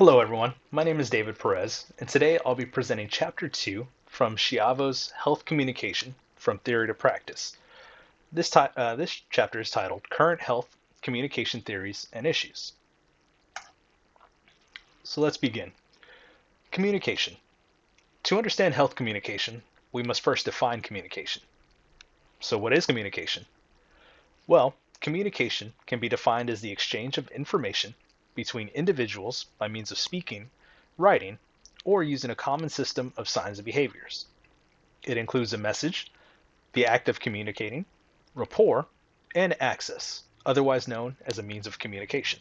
Hello everyone, my name is David Perez, and today I'll be presenting Chapter 2 from Schiavo's Health Communication from Theory to Practice. This, uh, this chapter is titled Current Health Communication Theories and Issues. So let's begin. Communication. To understand health communication, we must first define communication. So what is communication? Well, communication can be defined as the exchange of information between individuals by means of speaking, writing, or using a common system of signs and behaviors. It includes a message, the act of communicating, rapport, and access, otherwise known as a means of communication.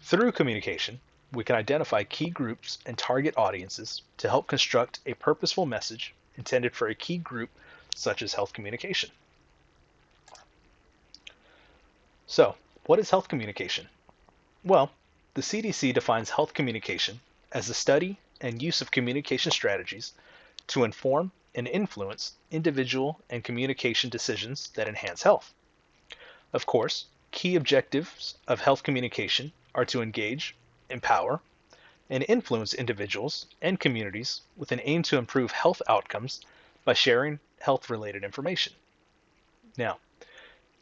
Through communication, we can identify key groups and target audiences to help construct a purposeful message intended for a key group such as health communication. So, what is health communication? Well, the CDC defines health communication as the study and use of communication strategies to inform and influence individual and communication decisions that enhance health. Of course, key objectives of health communication are to engage, empower, and influence individuals and communities with an aim to improve health outcomes by sharing health related information. Now,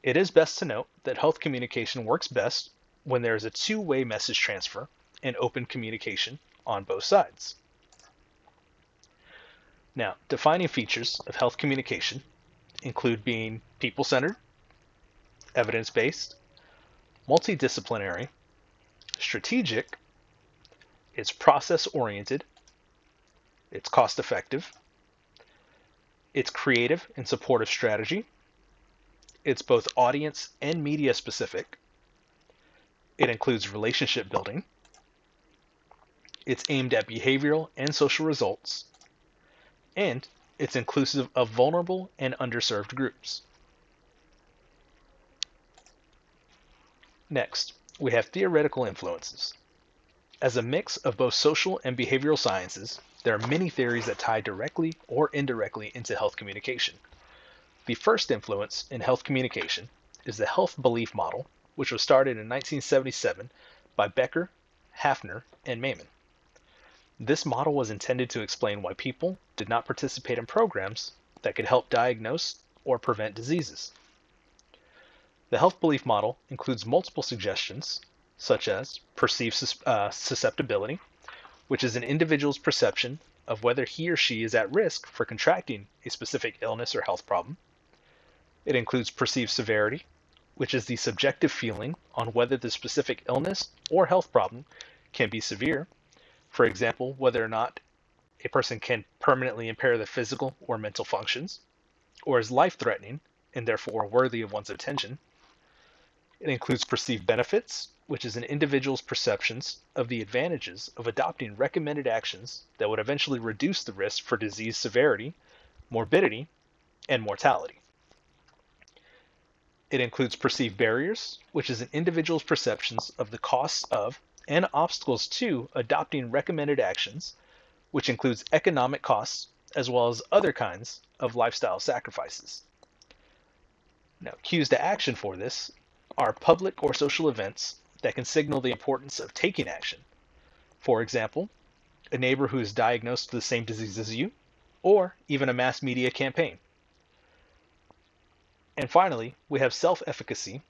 it is best to note that health communication works best when there is a two-way message transfer and open communication on both sides. Now, defining features of health communication include being people-centered, evidence-based, multidisciplinary, strategic, it's process-oriented, it's cost-effective, it's creative and supportive strategy, it's both audience and media specific, it includes relationship building. It's aimed at behavioral and social results. And it's inclusive of vulnerable and underserved groups. Next, we have theoretical influences. As a mix of both social and behavioral sciences, there are many theories that tie directly or indirectly into health communication. The first influence in health communication is the health belief model, which was started in 1977 by Becker, Haefner, and Maiman. This model was intended to explain why people did not participate in programs that could help diagnose or prevent diseases. The health belief model includes multiple suggestions, such as perceived sus uh, susceptibility, which is an individual's perception of whether he or she is at risk for contracting a specific illness or health problem. It includes perceived severity, which is the subjective feeling on whether the specific illness or health problem can be severe. For example, whether or not a person can permanently impair the physical or mental functions, or is life threatening and therefore worthy of one's attention. It includes perceived benefits, which is an individual's perceptions of the advantages of adopting recommended actions that would eventually reduce the risk for disease severity, morbidity, and mortality. It includes perceived barriers, which is an individual's perceptions of the costs of and obstacles to adopting recommended actions, which includes economic costs as well as other kinds of lifestyle sacrifices. Now, cues to action for this are public or social events that can signal the importance of taking action. For example, a neighbor who is diagnosed with the same disease as you, or even a mass media campaign. And finally, we have self efficacy,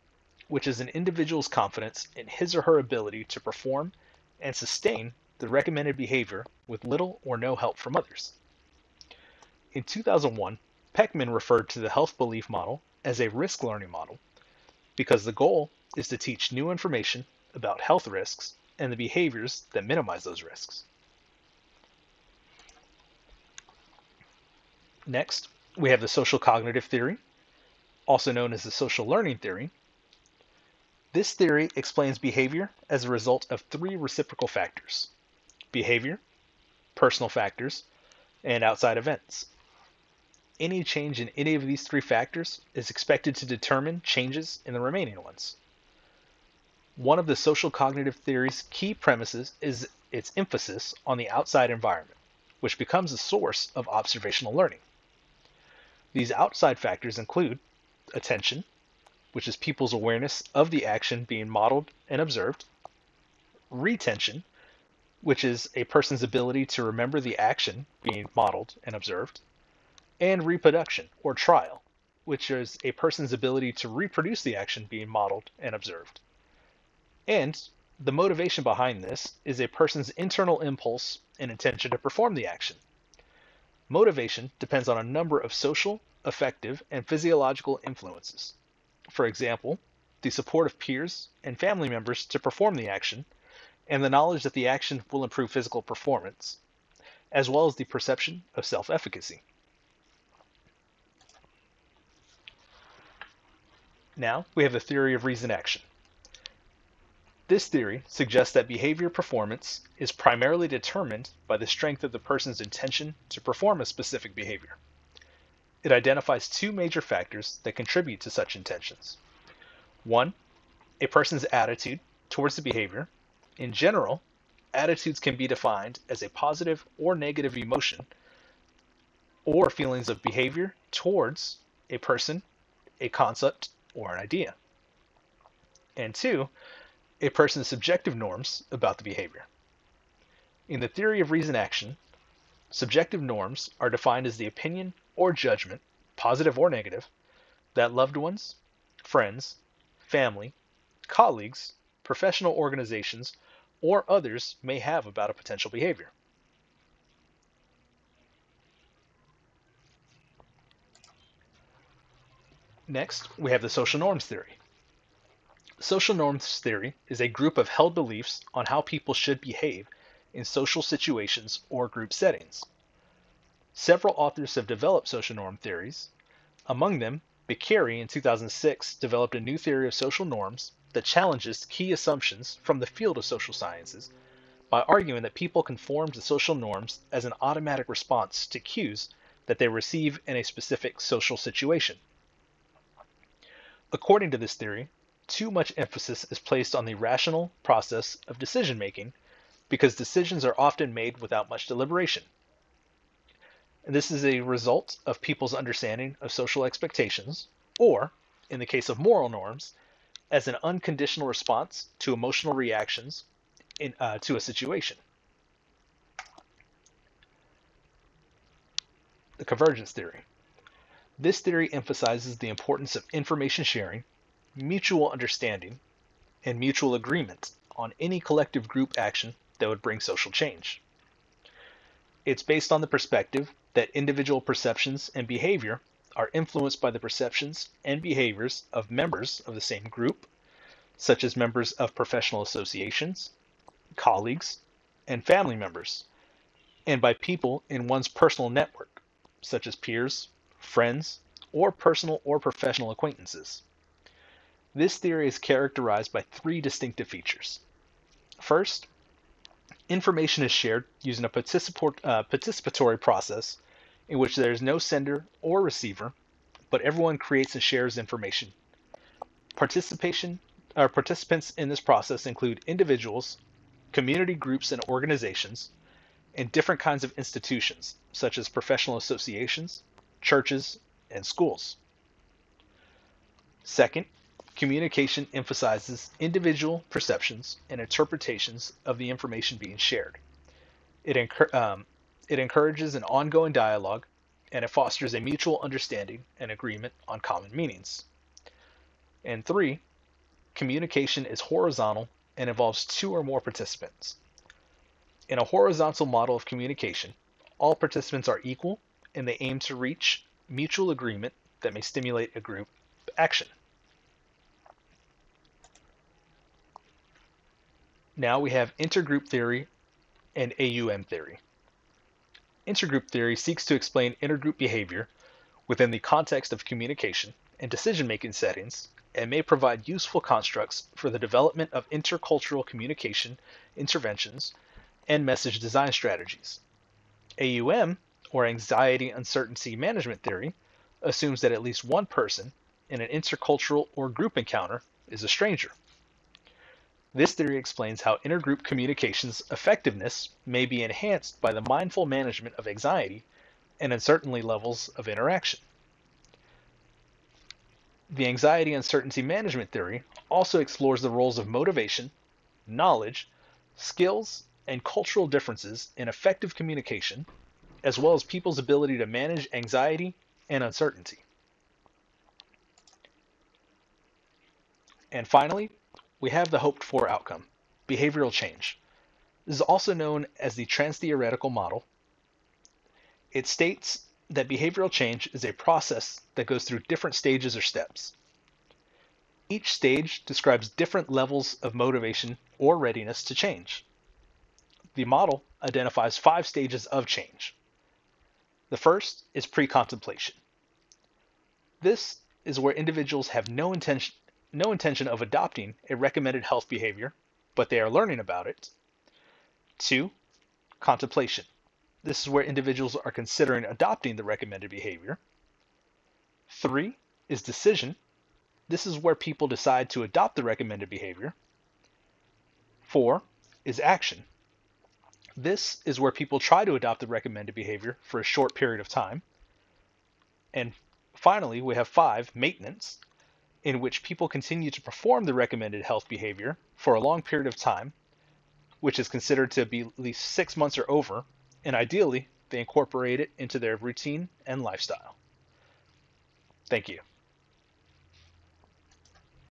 which is an individual's confidence in his or her ability to perform and sustain the recommended behavior with little or no help from others. In 2001, Pechmann referred to the health belief model as a risk learning model because the goal is to teach new information about health risks and the behaviors that minimize those risks. Next, we have the social cognitive theory, also known as the social learning theory. This theory explains behavior as a result of three reciprocal factors behavior, personal factors, and outside events. Any change in any of these three factors is expected to determine changes in the remaining ones. One of the social cognitive theory's key premises is its emphasis on the outside environment, which becomes a source of observational learning. These outside factors include attention, which is people's awareness of the action being modeled and observed, retention, which is a person's ability to remember the action being modeled and observed, and reproduction or trial, which is a person's ability to reproduce the action being modeled and observed. And the motivation behind this is a person's internal impulse and intention to perform the action. Motivation depends on a number of social, affective, and physiological influences. For example, the support of peers and family members to perform the action, and the knowledge that the action will improve physical performance, as well as the perception of self efficacy. Now we have the theory of reason action. This theory suggests that behavior performance is primarily determined by the strength of the person's intention to perform a specific behavior. It identifies two major factors that contribute to such intentions. One, a person's attitude towards the behavior. In general, attitudes can be defined as a positive or negative emotion or feelings of behavior towards a person, a concept, or an idea. And two, a person's subjective norms about the behavior. In the theory of reason action, subjective norms are defined as the opinion or judgment, positive or negative, that loved ones, friends, family, colleagues, professional organizations, or others may have about a potential behavior. Next, we have the social norms theory. Social norms theory is a group of held beliefs on how people should behave in social situations or group settings. Several authors have developed social norm theories. Among them, Beccari in 2006 developed a new theory of social norms that challenges key assumptions from the field of social sciences by arguing that people conform to social norms as an automatic response to cues that they receive in a specific social situation. According to this theory, too much emphasis is placed on the rational process of decision making because decisions are often made without much deliberation. And this is a result of people's understanding of social expectations, or, in the case of moral norms, as an unconditional response to emotional reactions in, uh, to a situation. The convergence theory. This theory emphasizes the importance of information sharing mutual understanding, and mutual agreement on any collective group action that would bring social change. It's based on the perspective that individual perceptions and behavior are influenced by the perceptions and behaviors of members of the same group, such as members of professional associations, colleagues, and family members, and by people in one's personal network, such as peers, friends, or personal or professional acquaintances. This theory is characterized by three distinctive features. First, information is shared using a uh, participatory process in which there is no sender or receiver, but everyone creates and shares information. Participation or participants in this process include individuals, community groups and organizations, and different kinds of institutions, such as professional associations, churches, and schools. Second, Communication emphasizes individual perceptions and interpretations of the information being shared. It, um, it encourages an ongoing dialogue and it fosters a mutual understanding and agreement on common meanings. And three, communication is horizontal and involves two or more participants. In a horizontal model of communication, all participants are equal and they aim to reach mutual agreement that may stimulate a group action. Now we have intergroup theory and AUM theory. Intergroup theory seeks to explain intergroup behavior within the context of communication and decision-making settings and may provide useful constructs for the development of intercultural communication interventions and message design strategies. AUM, or Anxiety Uncertainty Management Theory, assumes that at least one person in an intercultural or group encounter is a stranger. This theory explains how intergroup communications effectiveness may be enhanced by the mindful management of anxiety and uncertainty levels of interaction. The anxiety uncertainty management theory also explores the roles of motivation, knowledge, skills, and cultural differences in effective communication, as well as people's ability to manage anxiety and uncertainty. And finally, we have the hoped for outcome, behavioral change. This is also known as the trans-theoretical model. It states that behavioral change is a process that goes through different stages or steps. Each stage describes different levels of motivation or readiness to change. The model identifies five stages of change. The first is pre-contemplation. This is where individuals have no intention, no intention of adopting a recommended health behavior, but they are learning about it. Two, contemplation. This is where individuals are considering adopting the recommended behavior. Three is decision. This is where people decide to adopt the recommended behavior. Four is action. This is where people try to adopt the recommended behavior for a short period of time. And finally, we have five, maintenance, in which people continue to perform the recommended health behavior for a long period of time, which is considered to be at least six months or over, and ideally, they incorporate it into their routine and lifestyle. Thank you.